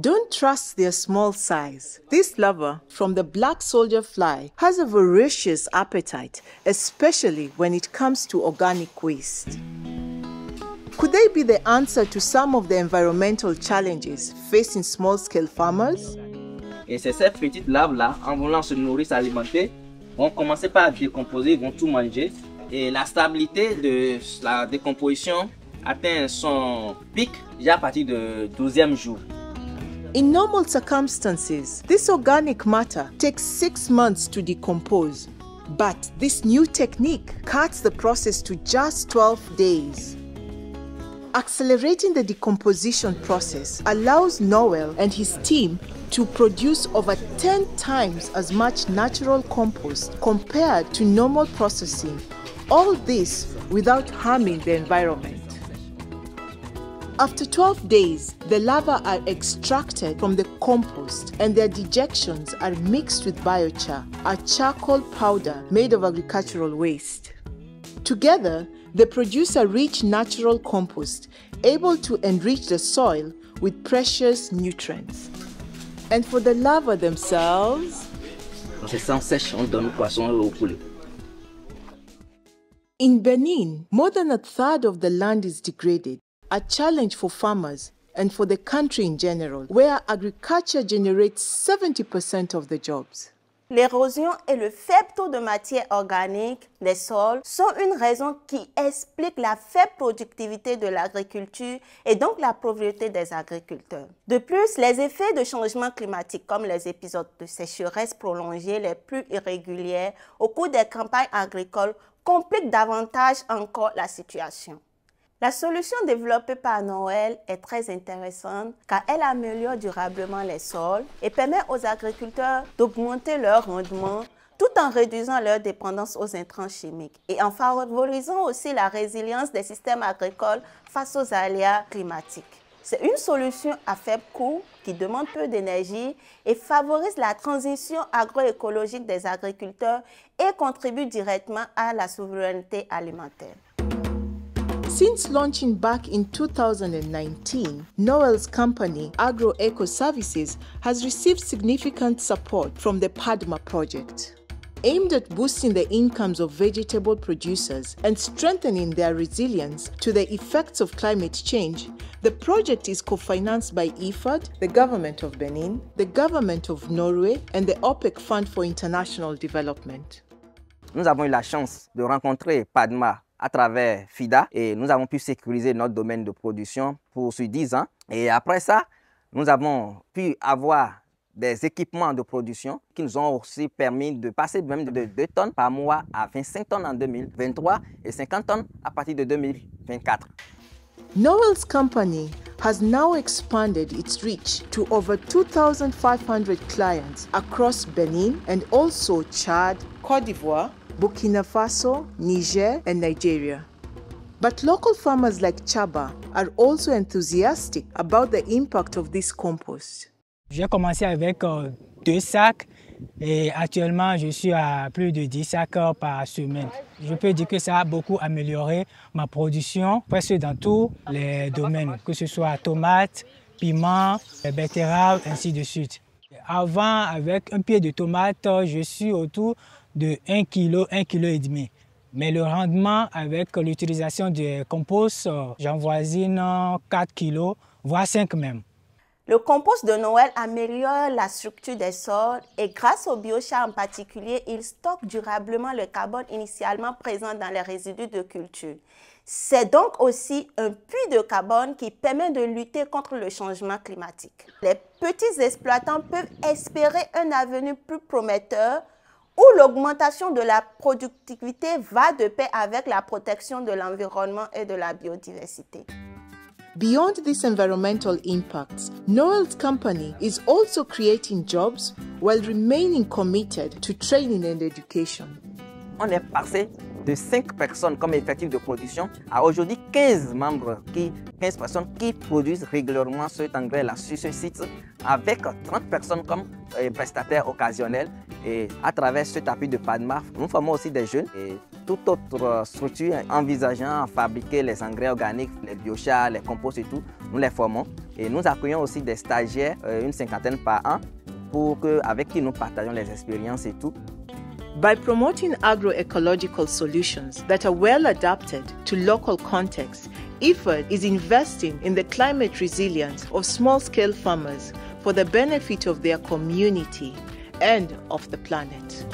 Don't trust their small size. This larva from the black soldier fly has a voracious appetite, especially when it comes to organic waste. Could they be the answer to some of the environmental challenges facing small-scale farmers? Et c'est ces petites larves-là, en voulant se nourrir, s'alimenter, vont commencer par décomposer, vont tout manger. Et la stabilité de la décomposition atteint son pic déjà à partir du 12e jour. In normal circumstances, this organic matter takes six months to decompose. But this new technique cuts the process to just 12 days. Accelerating the decomposition process allows Noel and his team to produce over 10 times as much natural compost compared to normal processing. All this without harming the environment. After 12 days, the larvae are extracted from the compost and their dejections are mixed with biochar, a charcoal powder made of agricultural waste. Together, they produce a rich natural compost able to enrich the soil with precious nutrients. And for the larvae themselves, Quand c'est sans sèche, on donne aux poissons et aux poulets. in Benin, more than a third of the land is degraded, a challenge for farmers and for the country in general, where agriculture generates 70% of the jobs. L'érosion et le faible taux de matière organique des sols sont une raison qui explique la faible productivité de l'agriculture et donc la pauvreté des agriculteurs. De plus, les effets de changement climatique comme les épisodes de sécheresse prolongée les plus irrégulières au cours des campagnes agricoles compliquent davantage encore la situation. La solution développée par Noël est très intéressante car elle améliore durablement les sols et permet aux agriculteurs d'augmenter leur rendement tout en réduisant leur dépendance aux intrants chimiques et en favorisant aussi la résilience des systèmes agricoles face aux aléas climatiques. C'est une solution à faible coût qui demande peu d'énergie et favorise la transition agroécologique des agriculteurs et contribue directement à la souveraineté alimentaire. Since launching back in 2019, Noel's company, Agro Eco Services, has received significant support from the Padma project. Aimed at boosting the incomes of vegetable producers and strengthening their resilience to the effects of climate change, the project is co financed by IFAD, the government of Benin, the government of Norway, and the OPEC Fund for International Development. Nous avons eu la chance de rencontrer Padma à travers FIDA et nous avons pu sécuriser notre domaine de production pour sur 10 ans. Et après ça, nous avons pu avoir des équipements de production qui nous ont aussi permis de passer même de 2 tonnes par mois à 25 tonnes en 2023 et 50 tonnes à partir de 2024. Noel's company has now expanded its reach to over 2,500 clients across Benin and also Chad, Cote d'Ivoire, Burkina Faso, Niger, and Nigeria. But local farmers like Chaba are also enthusiastic about the impact of this compost. J'ai commencé avec euh, deux sacs et actuellement je suis à plus de 10 sacs euh, par semaine. Je peux dire que ça a beaucoup amélioré ma production presque dans tous les domaines, que ce soit tomates, piments, betteraves, ainsi de suite. Avant, avec un pied de tomate, euh, je suis autour de 1 kg, 1 kg et demi. Mais le rendement avec l'utilisation du compost, euh, j'envoisine 4 kg, voire 5 même. Le compost de Noël améliore la structure des sols et grâce au biochar en particulier, il stocke durablement le carbone initialement présent dans les résidus de culture. C'est donc aussi un puits de carbone qui permet de lutter contre le changement climatique. Les petits exploitants peuvent espérer un avenir plus prometteur où l'augmentation de la productivité va de pair avec la protection de l'environnement et de la biodiversité. Beyond these environmental impacts, Noel's company is also creating jobs while remaining committed to training and education. On est passé de 5 personnes comme effectif de production à aujourd'hui 15 membres, qui, 15 personnes qui produisent régulièrement cet engrais-là sur ce site avec 30 personnes comme euh, prestataires occasionnels. Et à travers ce tapis de Padma, nous formons aussi des jeunes et toute autre structure envisageant fabriquer les engrais organiques, les biochars, les composts et tout, nous les formons Et nous accueillons aussi des stagiaires, euh, une cinquantaine par an, pour que, avec qui nous partageons les expériences et tout. By promoting agroecological solutions that are well adapted to local contexts, IFAD is investing in the climate resilience of small scale farmers for the benefit of their community and of the planet.